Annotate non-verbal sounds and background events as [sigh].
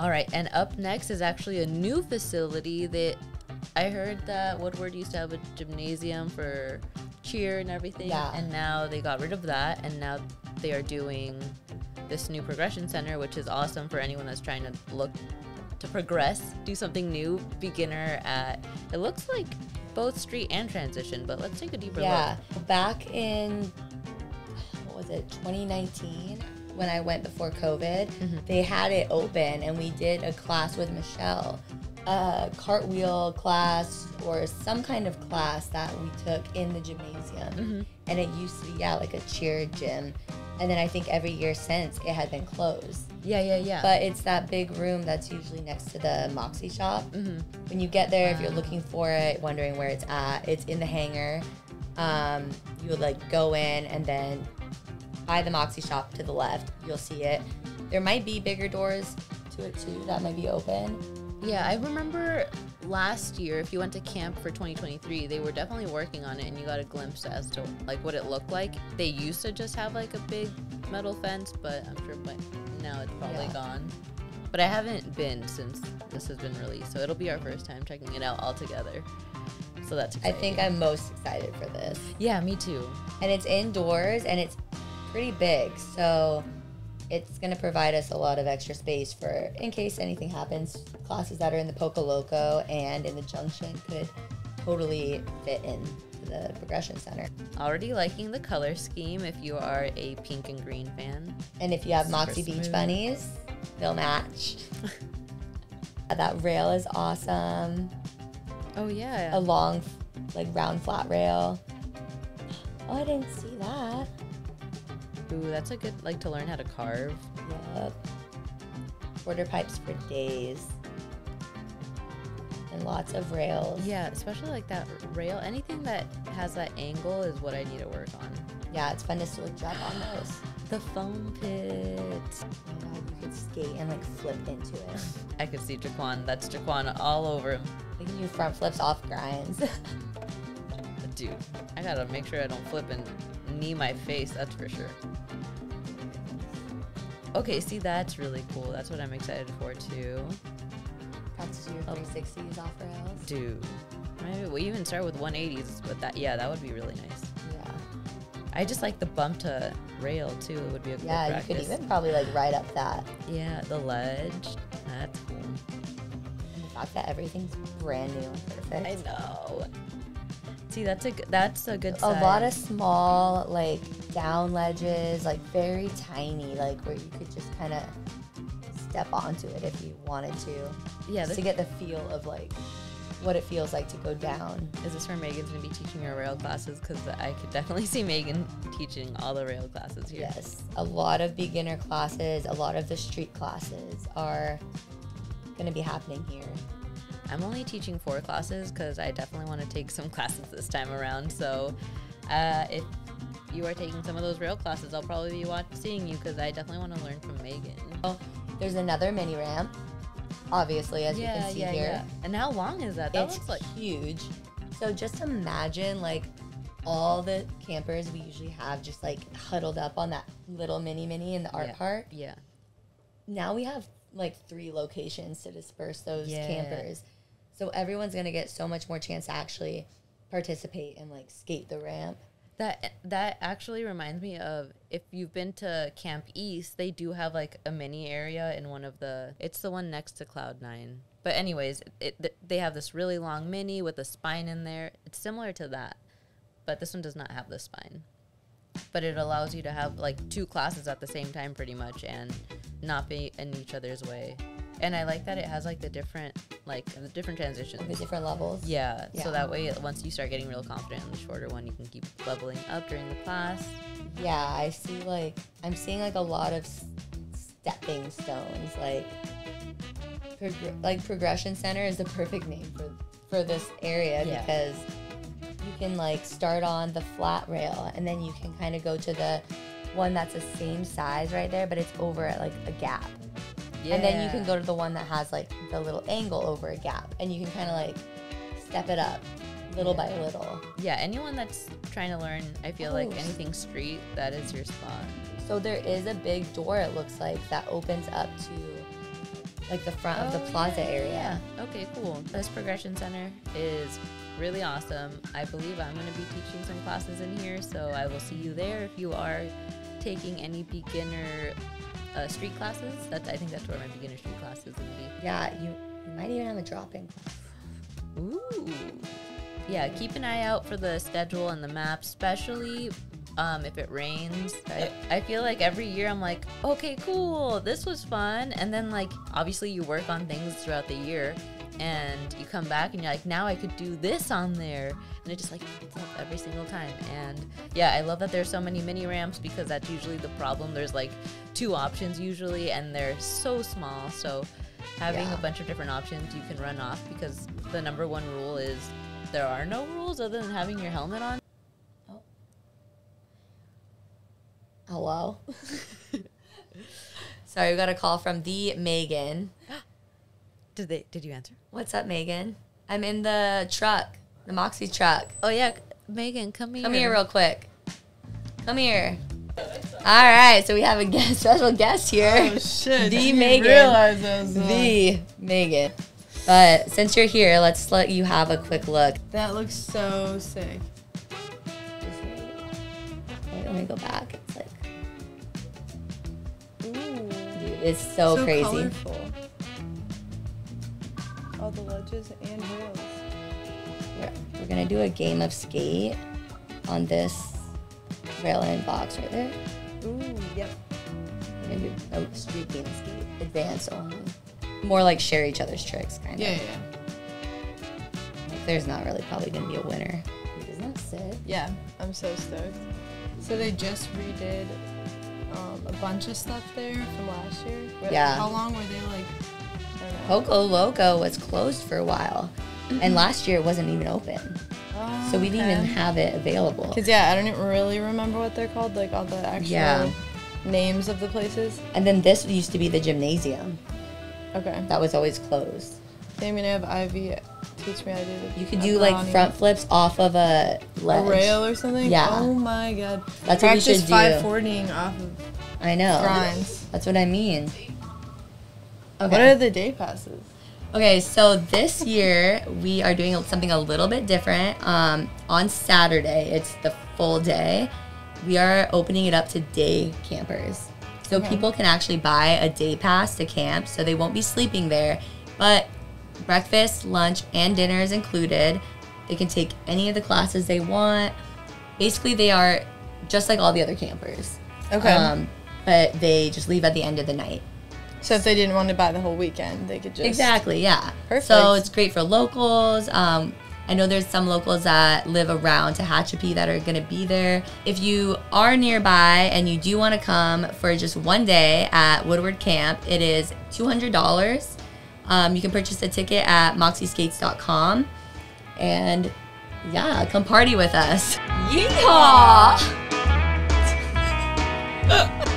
All right, and up next is actually a new facility that I heard that Woodward used to have a gymnasium for cheer and everything. Yeah. And now they got rid of that, and now they are doing this new progression center, which is awesome for anyone that's trying to look to progress, do something new, beginner at. It looks like both street and transition, but let's take a deeper Yeah. look. Back in what was it, 2019, when I went before COVID, Mm-hmm. they had it open and we did a class with Michelle, a cartwheel class or some kind of class that we took in the gymnasium. Mm-hmm. And it used to be yeah, like a cheer gym. And then I think every year since it had been closed. Yeah, yeah, yeah. But it's that big room that's usually next to the Moxi shop. Mm-hmm. When you get there, if you're looking for it, wondering where it's at, it's in the hangar. Um, you would like go in and then by the Moxi shop to the left, you'll see it. There might be bigger doors to it too that might be open. Yeah, I remember last year, if you went to camp for 2023, they were definitely working on it, and you got a glimpse as to like what it looked like. They used to just have like a big metal fence, but I'm sure, but now it's probably Yeah. gone. But I haven't been since this has been released, so it'll be our first time checking it out all together. So that's I think I'm most excited for this. yeah, me too. And it's indoors and it's pretty big. So it's going to provide us a lot of extra space for in case anything happens. Classes that are in the Poco Loco and in the Junction could totally fit in the progression center. Already liking the color scheme if you are a pink and green fan. And if you have Super Moxi Beach bunnies, they'll match. [laughs] that rail is awesome. Oh yeah. A long, like round flat rail. Oh, I didn't see that. Ooh, that's a good like to learn how to carve. Yep. Quarter pipes for days. And lots of rails. Yeah, especially like that rail. Anything that has that angle is what I need to work on. Yeah, it's fun to switch up on those. The foam pit. Oh my god, you could skate and like flip into it. [laughs] I could see Jaquan. That's Jaquan all over him. Can do front flips off grinds. [laughs] Dude, I gotta make sure I don't flip and knee my face, that's for sure. Okay, see, that's really cool. That's what I'm excited for too. Practice your Oh. 360s off rails. Dude, maybe we even start with 180s, but that, yeah, that would be really nice. Yeah. I just like the bump to rail too. It would be a good Yeah, you could even probably like ride up that. Yeah, the ledge. That's cool. And the fact that everything's brand new and perfect. I know. See, that's a that's a good. a lot of small like down ledges like very tiny like where you could just kind of step onto it if you wanted to yeah. just to get the feel of like what it feels like to go down is this where Megan's gonna be teaching her rail classes? Because I could definitely see Megan teaching all the rail classes here. yes a lot of beginner classes a lot of the street classes are going to be happening here I'm only teaching four classes because I definitely want to take some [laughs] classes this time around. So, uh, if you are taking some of those rail classes, I'll probably be watch- seeing you because I definitely want to learn from Megan. oh there's another mini ramp obviously as you can see here Yeah. And how long is that? That it's looks like huge. So just imagine like all the campers we usually have just like huddled up on that little mini mini in the art Yeah. park. yeah. Now we have like three locations to disperse those Yeah. campers. So everyone's gonna get so much more chance to actually participate and like skate the ramp. That that actually reminds me of if you've been to Camp East, they do have like a mini area in one of the. It's the one next to Cloud Nine. But anyways, it, th- they have this really long mini with a spine in there. It's similar to that, but this one does not have the spine. But it allows you to have like two classes at the same time, pretty much, and not be in each other's way. And I like that it has like the different like the different transitions. The different levels. Yeah, Yeah. so that way, once you start getting real confident in the shorter one, you can keep leveling up during the class. Yeah, I see like I'm seeing like a lot of stepping stones. Like, prog- like progression center is the perfect name for for this area Yeah. because you can like start on the flat rail and then you can kind of go to the one that's the same size right there, but it's over at like a gap. And then you can go to the one that has like the little angle over a gap, and you can kind of like step it up little by little. Yeah, anyone that's trying to learn, I feel like Oh. anything street, that is your spot. So there is a big door, it looks like, that opens up to like the front of the Oh, plaza yeah, area. yeah. Okay, cool. This progression center is really awesome. I believe I'm going to be teaching some classes in here, so I will see you there if you are taking any beginner uh, street classes. That's I think that's where my beginner street classes to be. Yeah, you, you might even have a dropping. Ooh. Yeah, keep an eye out for the schedule and the map, especially um, if it rains. I, I feel like every year I'm like, okay, cool, this was fun. And then, like, obviously, you work on things throughout the year and you come back and you're like, now I could do this on there. And it just like it's up every single time. And yeah, I love that there's so many mini ramps because that's usually the problem. There's like two options usually, and they're so small. So having Yeah. a bunch of different options you can run off because the number one rule is there are no rules other than having your helmet on. Oh. Hello. [laughs] Sorry, we got a call from the Megan. [gasps] [gasps] [gasps] Did they? Did you answer? What's up, Megan? I'm in the truck, the Moxi truck. Oh yeah, Megan, come here. Come here real quick. Come here. All right, so we have a guest, [laughs] special guest here. Oh shit! The didn't Megan. Realize I uh, the Megan. But since you're here, let's let you have a quick look. That looks so sick. Wait, let me go back. It's like, Ooh. dude, it's so, crazy. colorful. All the ledges and rails. We're, we're gonna do a game of skate on this rail and box right there. Ooh, yep. We're gonna do a street game of skate, advanced only. More like share each other's tricks, kind of. yeah, yeah. Like, there's not really probably gonna be a winner. Dude, isn't that sick? Yeah, I'm so stoked. So they just redid um, a bunch of stuff there from last year. Where- Yeah. How long were they like? Poco Loco was closed for a while, and mm-hmm. last year it wasn't even open, so we didn't even have it available. Cause yeah, I don't really remember what they're called, like all the actual Yeah. names of the places. And then this used to be the gymnasium Okay. that was always closed. I'm gonna have Ivy teach me how to do the You could do like front flips off of a a rail or something. Yeah. Oh my god. That's what we Practice should do. 540ing off of I know. grinds. That's what I mean. Okay. What are the day passes? Okay, so this year we are doing something a little bit different. Um, on Saturday, it's the full day. We are opening it up to day campers. So Okay. people can actually buy a day pass to camp, so they won't be sleeping there. But breakfast, lunch, and dinner is included. They can take any of the classes they want. Basically, they are just like all the other campers. Okay. Um, but they just leave at the end of the night. So if they didn't want to buy the whole weekend, they could just Exactly, yeah. Perfect. So it's great for locals. Um, I know there's some locals that live around Tehachapi that are going to be there. If you are nearby and you do want to come for just one day at Woodward Camp, it is $200. Um, you can purchase a ticket at moxiskates.com. And yeah, come party with us. Yeehaw! [laughs]